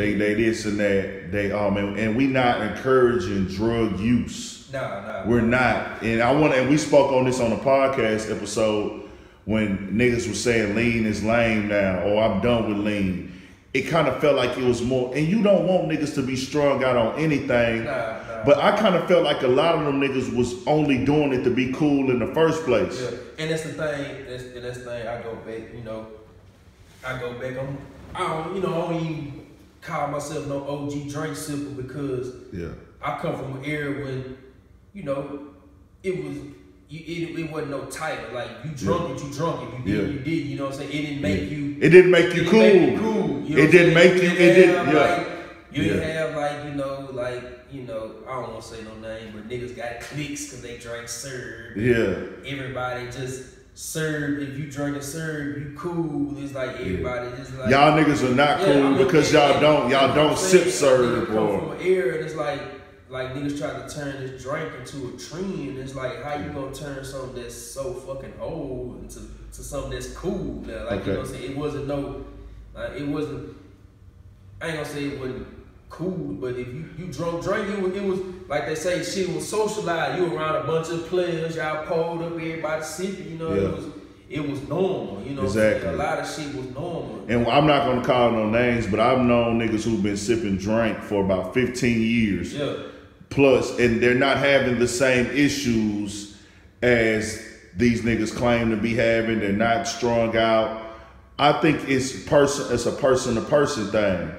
They they this and that. They um and, and we not encouraging drug use. Nah, nah. We're not. And I want and we spoke on this on the podcast episode when niggas was saying lean is lame now or I'm done with lean. It kind of felt like it was more and you don't want niggas to be strung out on anything. Nah, nah. But I kind of felt like a lot of them niggas was only doing it to be cool in the first place. Yeah, and that's the thing. That's, that's the thing. I go back. You know, I go back. I'm. I don't. You know, I don't even call myself no OG drink sipper because Yeah. I come from an era when, you know, it was. It, it wasn't no title. Like you drunk it, you drunk it. You did, Yeah. you did. You know what I'm saying? It didn't make you. It didn't make It you didn't cool. make you cool. You know It didn't make you- You it didn't didn't- have, yeah. Like, you didn't Yeah. have like you know like you know I don't want to say no name, but niggas got cliques because they drank syrup. Yeah. Everybody just serve. If you drink and serve, you cool. It's like everybody just like Y'all niggas are not Yeah, cool I mean, because y'all don't y'all don't sip syrup come or from era and it's like like niggas try to turn this drink into a trend. It's like how you gonna turn something that's so fucking old into to something that's cool now. Like you know what I'm saying? It wasn't no like it wasn't I ain't gonna say it wasn't cool, but if you, you drunk drink, it was, it was like they say, shit was socialized. You around a bunch of players, y'all pulled up, everybody sipping, you know, Yeah. it was it was normal, you know. what I'm saying? Exactly. A lot of shit was normal. and I'm not gonna call no names, but I've known niggas who've been sipping drink for about 15 years Yeah. plus, and they're not having the same issues as these niggas claim to be having. They're not strung out. I think it's person. It's a person to person thing.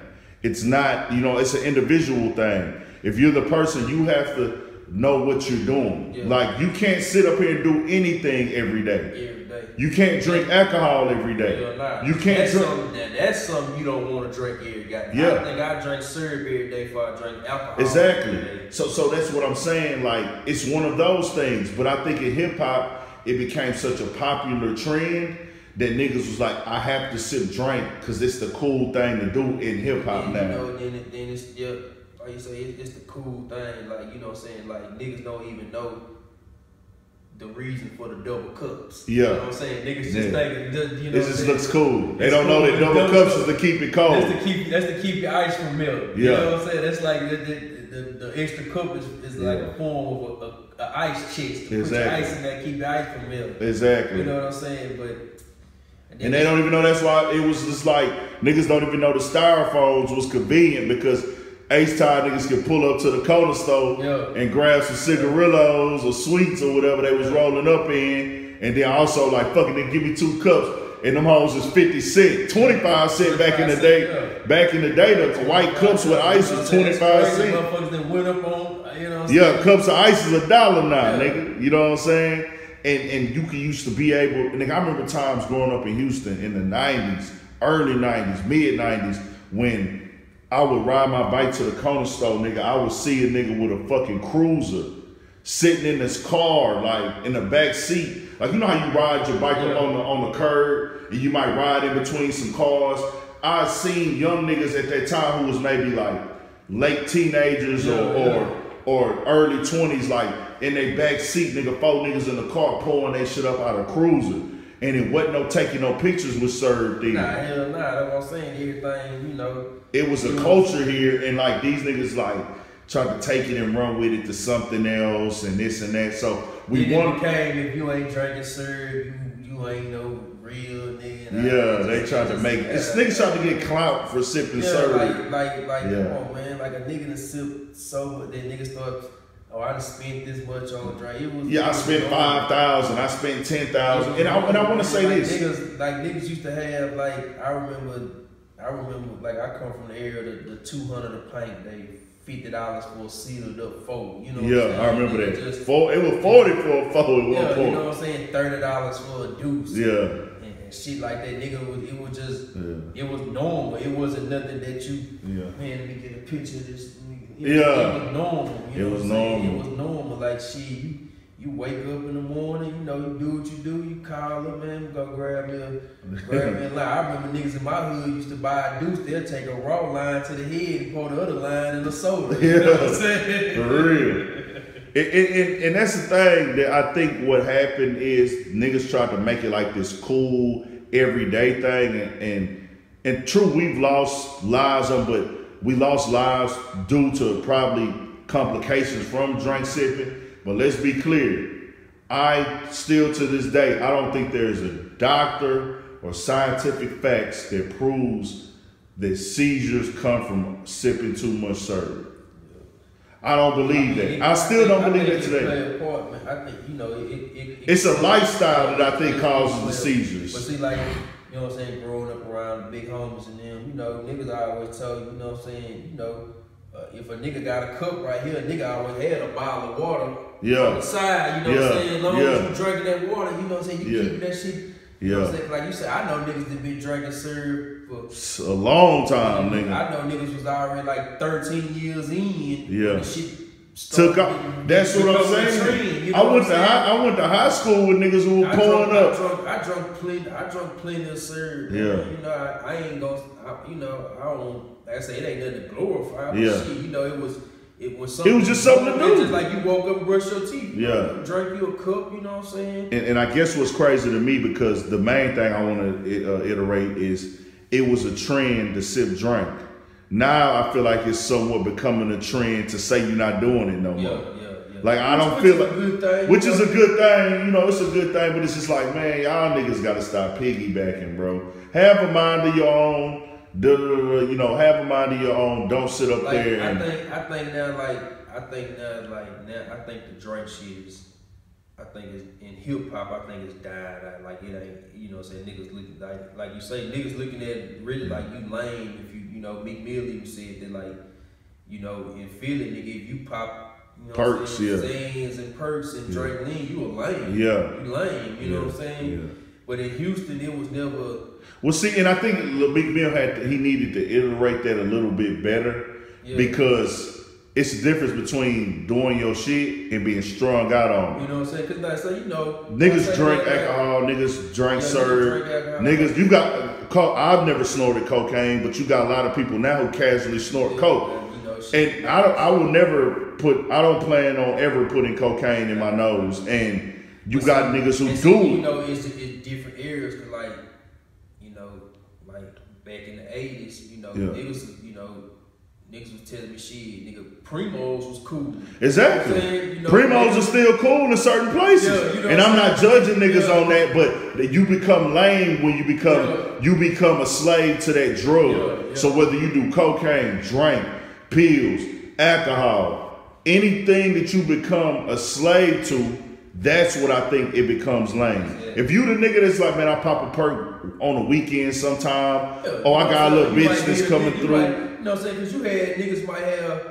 It's not. You know. It's an individual thing. If you're the person, you have to know what you're doing. Yeah. Like you can't sit up here and do anything every day. Every day. You can't drink alcohol every day. You can't that's drink. Something, that, that's something you don't want to drink every goddamn. Yeah. I think I drink syrup every day before I drink alcohol. Exactly. day. So so that's what I'm saying. Like it's one of those things. But I think in hip hop, it became such a popular trend that niggas was like, I have to sip drink because it's the cool thing to do in hip hop now. you know, then, it, then it's yeah, like you say, it, it's the cool thing. Like you know, what I'm saying like niggas don't even know the reason for the double cups. Yeah. you know what I'm saying. Niggas just Yeah. think just, you know. it just looks cool. They It's don't know that double Double cups cup. is to keep it cold. That's to keep that's to keep your ice from melting. Yeah. You know what I'm saying? That's like the the, the, the extra cup is, is like a form of a, a, a ice chest to put your ice in there, keep your ice from melting. exactly. You know what I'm saying? But then And they don't even know that's why it was just like niggas don't even know the styrofoams was convenient because Ace Tide niggas could pull up to the corner store Yeah. and grab some cigarillos or sweets or whatever they was rolling up in. And then also like fucking they give me two cups. And them hoes is 50 cent, 25 cent back in the 25 day. Back in the day, the white cups with ice was 25 cent. cent. Motherfuckers that went up on, you know Yeah, saying? cups of ice is a dollar now, nigga. You know what I'm saying? And and you can used to be able. And nigga, I remember times growing up in Houston in the '90s, early '90s, mid '90s, when I would ride my bike to the corner store, nigga. I would see a nigga with a fucking cruiser sitting in his car, like in the back seat. Like you know how you ride your bike Yeah. on the on the curb, and you might ride in between some cars. I seen young niggas at that time who was maybe like late teenagers or Yeah, or or early twenties, like in their back seat, nigga, four niggas in the car pouring that shit up out of cruiser, and it wasn't no taking no pictures was served in. Nah, hell nah. That's what I'm saying. Everything, you know. It was a culture here, and like these niggas like tried to take it and run with it to something else and this and that. So we want. became if you ain't drinking syrup, you you ain't no real nigga. Yeah, they tried to make this niggas tried to get clout for sipping Yeah, syrup. like, like, like, Yeah. come on, man. Like a nigga to sip sober, then niggas start, oh, I spent this much on. It was, Yeah, I spent five thousand. I spent ten thousand, and I and I want to say like this. Niggas, like niggas used to have, like, I remember, I remember, like, I come from the area, the, the 200 a pint, they $50 for a sealed up four. You know what I'm Yeah? I remember that. Just, Four, it was forty for a at yeah, you know what I'm saying? $30 for a deuce. Yeah, And, and shit like that, nigga, was, it was just, yeah, it was normal. It wasn't nothing that you, yeah. man, let me get picture this. It, Yeah. It was normal. You It know was what I'm saying? normal. It was normal. Like, shit, you, you wake up in the morning, you know, you do what you do, you call up, man, go grab me a, grab me a line. I remember niggas in my hood used to buy a deuce, they'll take a raw line to the head and pour the other line in the soda. You know what I'm saying? For real. And, and, and- and that's the thing that I think what happened is niggas tried to make it like this cool everyday thing, and and, and true, we've lost lives on, but we lost lives due to probably complications from drink sipping. But let's be clear. I still to this day, I don't think there's a doctor or scientific facts that proves that seizures come from sipping too much syrup. I don't believe that. I still don't believe that today. Part. I think you know it. it, it it's a lifestyle that I think causes the seizures. But see, like you know what I'm saying, growing up around big homies and them, you know, niggas I always tell you, you know what I'm saying, you know, uh, if a nigga got a cup right here, a nigga always had a bottle of water yeah. on the side, you know yeah. what I'm saying? As long yeah. as you drinking that water, you know what I'm saying, you yeah. keep that shit. You yeah. know what I'm saying? Like you said, I know niggas that been drinking syrup for a long time, nigga. I know niggas was already like 13 years in. Yeah. shit took off. That's what I'm saying. You know I went to high, I went to high school with niggas who were I pouring drunk, up. I drunk, I drunk plenty. I drunk plenty of syrup. Yeah. You know, I, I ain't gonna. I, you know, I don't. Like I say it ain't nothing to glorify. Yeah. Shit, you know, it was. It was something. It was just something to do. Just like you woke up, and brush your teeth. Yeah. know, Drink you a cup. You know what I'm saying? And, and I guess what's crazy to me because the main thing I want to uh, iterate is it was a trend to sip drink. Now I feel like it's somewhat becoming a trend to say you're not doing it no Yeah, more. yeah, yeah. Like I don't Which feel is a like, good thing, which is a good thing. You know, it's a good thing, but it's just like, man, y'all niggas got to stop piggybacking, bro. Have a mind of your own. You know, have a mind of your own. Don't sit up Like there I think, I think now, like I think now, like now, I think the drink shit is. I think it's in hip hop. I think it's died out. Like it ain't, you know, saying niggas looking like, like you say, niggas looking at it really like you lame. If you, you know, Meek Mill even said that like, you know, in Philly, nigga, if you pop, you know, Perks, saying, yeah. Xans and perks and drink lean, you a lame. Yeah. you lame. You know what I'm saying? Yeah. But in Houston, it was never. Well, see, and I think Big Mill had to, he needed to iterate that a little bit better Yeah. because it's the difference between doing your shit and being strung out on. it. You know what I'm saying? Because like you know, Niggas drink like, alcohol. Niggas drink Yeah, niggas serve. drink. Niggas, you got. I've never snorted cocaine, but you got a lot of people now who casually snort coke. You know. And I, don't- I will never put. I don't plan on ever putting cocaine in my nose. And you But got see- niggas who and do see. You know, it's, it's different areas because, like, you know, like back in the eighties, you know, Yeah. niggas, you know, niggas was telling me shit, nigga, Primos was cool. Exactly. You know saying? You know, Primos are still cool in certain places. Yeah, you know and I'm not judging niggas Yeah. on that, but that you become lame when you become Yeah. you become a slave to that drug. So whether you do cocaine, drink, pills, alcohol, anything that you become a slave to, that's what I think it becomes lame. If you the nigga that's like, man, I pop a perk on a weekend sometime, oh, I got a little bitch that's coming through. might- you know what I'm saying? Because you had niggas might have,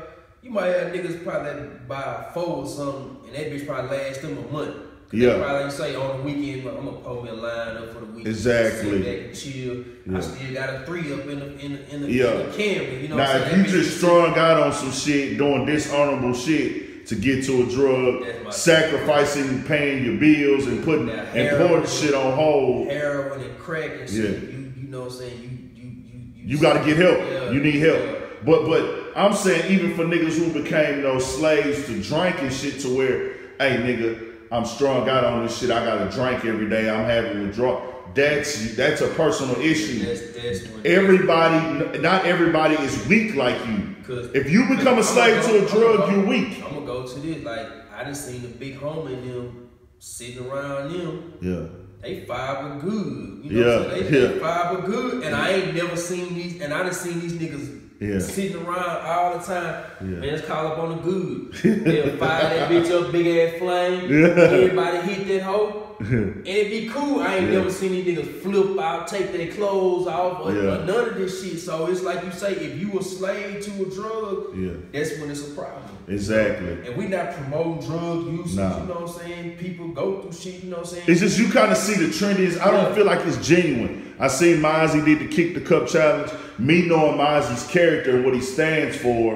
you might have niggas probably buy a four or something, and that bitch probably last them a month. Yeah. Probably say on the weekend, I'm gonna pull me a line up for the weekend. Exactly. Sit back and chill. Yeah. I still got a three up in the in the, in the, Yeah. in the Camry. You know Now, if you just strung out on some shit, doing dishonorable shit to get to a drug, sacrificing paying your bills and putting Now, and pouring shit on hold, heroin and crack and shit. Yeah. You you know what I'm saying? You you you you got to get help. Yeah, You need help. But but I'm saying even for niggas who became those slaves to drinking shit to where, hey nigga, I'm strung out on this shit. I got to drink every day. I'm having withdrawal. That's that's a personal issue. That's that's Everybody, not everybody is weak like you. If you become a slave go- to a drug, go- you're weak. I'm gonna go to this. Like I just seen the big homie and them sitting around them. Yeah. They five are good. You know Yeah, what I'm? They, yeah. they five are good. And I ain't never seen these and I done seen these niggas Yeah. sitting around all the time. Yeah. Man, let's call up on the good. They'll fire that bitch up, big ass flame. Yeah. Everybody hit that hoe. and it be cool. I ain't Yeah. never seen these niggas flip out, take their clothes off, or, Yeah. none of this shit. So it's like you say, if you a slave to a drug, Yeah. that's when it's a problem. Exactly. And we not promoting drug usage, Nah. you know what I'm saying? People go through shit, you know what I'm saying? It's just you kind of see the trend is. I don't feel like it's genuine. I seen Mozzy did the kick the cup challenge. Me knowing Mozzy's character and what he stands for,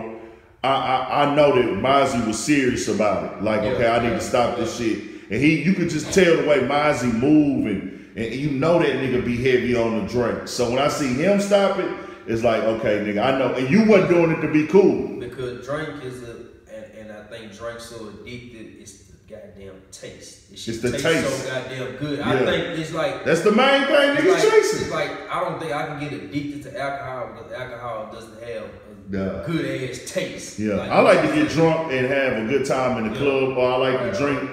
I I, I know that Mozzy was serious about it. Like, Yeah, okay, I need yeah, to stop this shit. And he, you could just tell the way Mozzy move and, and you know that nigga be heavy on the drink. So when I see him stop it, it's like, okay, nigga, I know. And you wasn't doing it to be cool. because drink is a, and, and I think drink's so addicted, it's goddamn taste. It's the taste. so goddamn good. I think it's like That's the main thing niggas like, chasing. it's like I don't think I can get addicted to alcohol because alcohol doesn't have a good ass taste. Yeah, I like to get drunk and have a good time in the Yeah. club, or I like Right. to drink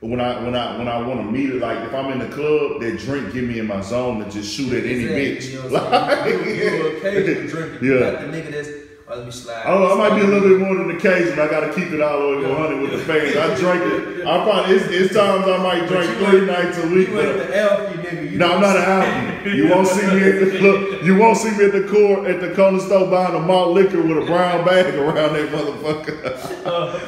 when I when I when I want to meet it. Like if I'm in the club, that drink get me in my zone to just shoot at any bitch. You know. You Yeah. got the nigga that's oh, let me slide. Know. I might be a little bit more than occasion. I gotta keep it all the way 100 with the fans. I drink it. I probably it's, it's times I might drink three nights a week. You ain't the alpha nigga. You no, I'm not an alpha. You won't see me at the club. You won't see me at the core at the corner store buying a malt liquor with a brown bag around that motherfucker. Uh,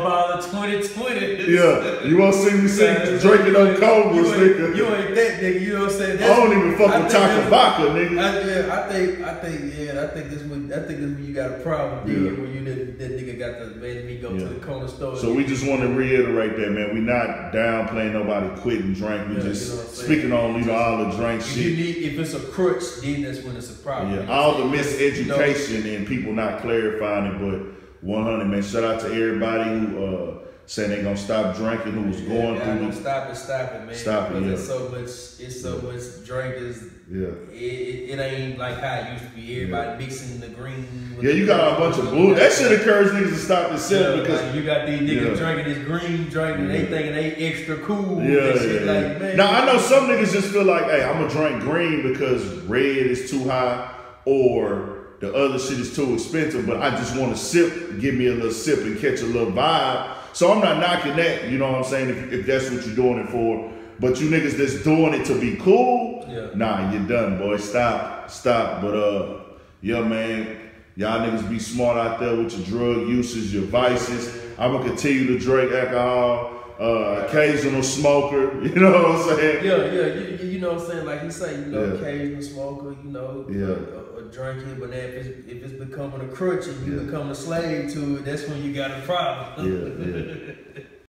about the 2020. Yeah, you won't see me sitting drinking no Cobras, nigga. you ain't that nigga. You know what I'm saying? I don't even fuck I with that's- Chaka nigga. I, yeah, I think, I think, yeah, I think this when, I think this when you got a problem, Yeah. When you that, that nigga got the man me go Yeah. to the corner store. So we just want to reiterate that, man. We not downplaying nobody quitting drink. We Yeah, just you know what I'm saying? speaking on you know all the drink shit. If it's a crutch, then that's when it's a problem. Yeah, all the I'm? You know, miseducation and people not clarifying it, but 100 man. Shout out to everybody who uh saying they gonna stop drinking, who was Yeah, going yeah, through it. stop it, stop it, man. Stop it, yeah. It's so much, it's so much drink is. Yeah. It, it, it ain't like how it used to be. Everybody mixing the green. with Yeah, you got a bunch of blue. That shit encourage niggas to stop Yeah, themselves because like you got these niggas Yeah. drinking this green drinking and they thinking they extra cool. Yeah, and shit. yeah, Like, yeah. man, Now I know some niggas just feel like, hey, I'm gonna drink green because red is too high or the other shit is too expensive, but I just want to sip, give me a little sip and catch a little vibe. So I'm not knocking that, you know what I'm saying, if, if that's what you're doing it for. But you niggas that's doing it to be cool, Yeah. nah, you're done, boy. Stop, stop. But uh, yeah, man, y'all niggas be smart out there with your drug uses, your vices. I'm gonna continue to drink alcohol. Uh, occasional smoker, you know what I'm saying? Yeah, yeah, you, you- know what I'm saying? Like he say, you know, Yeah. occasional smoker, you know, Yeah. a drinker, but if it's, if it's becoming a crutch and you Yeah. become a slave to it, that's when you got a problem. Yeah, yeah.